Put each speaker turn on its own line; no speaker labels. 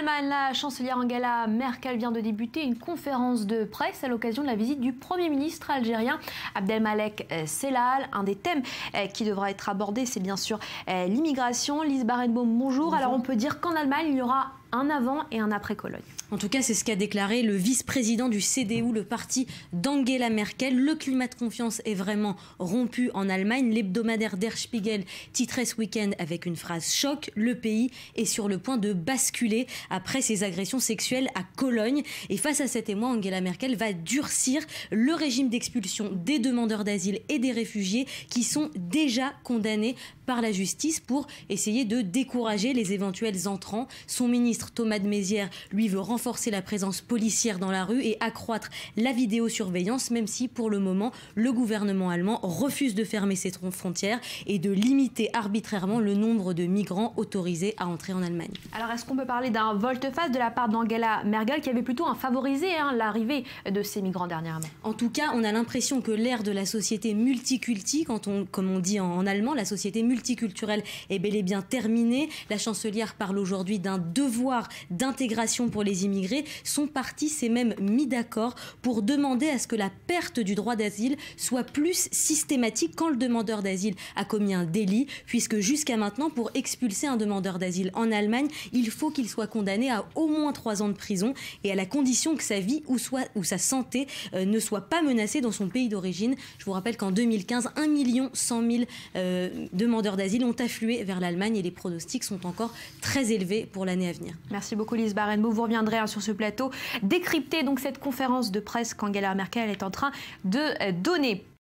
Allemagne, la chancelière Angela Merkel vient de débuter une conférence de presse à l'occasion de la visite du Premier ministre algérien Abdelmalek euh, Sellal. Un des thèmes euh, qui devra être abordé, c'est bien sûr euh, l'immigration. Lise Barenbaum, bonjour. Alors on peut dire qu'en Allemagne, il y aura un avant et un après Cologne.
En tout cas, c'est ce qu'a déclaré le vice-président du CDU, le parti d'Angela Merkel. Le climat de confiance est vraiment rompu en Allemagne. L'hebdomadaire Der Spiegel titrait ce week-end avec une phrase choc. Le pays est sur le point de basculer après ses agressions sexuelles à Cologne. Et face à cet émoi, Angela Merkel va durcir le régime d'expulsion des demandeurs d'asile et des réfugiés qui sont déjà condamnés par la justice pour essayer de décourager les éventuels entrants. Son ministre Thomas de Mézières, lui, veut renforcer la présence policière dans la rue et accroître la vidéosurveillance, même si pour le moment, le gouvernement allemand refuse de fermer ses frontières et de limiter arbitrairement le nombre de migrants autorisés à entrer en Allemagne.
Alors, est-ce qu'on peut parler d'un volte-face de la part d'Angela Merkel qui avait plutôt favorisé hein, l'arrivée de ces migrants dernièrement?
En tout cas, on a l'impression que l'ère de la société multiculti, quand on, comme on dit en, en allemand, la société multiculturelle est bel et bien terminée. La chancelière parle aujourd'hui d'un devoir d'intégration pour les immigrés, son parti s'est même mis d'accord pour demander à ce que la perte du droit d'asile soit plus systématique quand le demandeur d'asile a commis un délit, puisque jusqu'à maintenant, pour expulser un demandeur d'asile en Allemagne, il faut qu'il soit condamné à au moins trois ans de prison et à la condition que sa vie ou, sa santé euh, ne soit pas menacée dans son pays d'origine. Je vous rappelle qu'en 2015, 1 100 000 euh, demandeurs d'asile ont afflué vers l'Allemagne et les pronostics sont encore très élevés pour l'année à venir.
Merci beaucoup Lise Barenbo. Vous reviendrez hein, sur ce plateau décrypter donc cette conférence de presse qu'Angela Merkel est en train de euh, donner.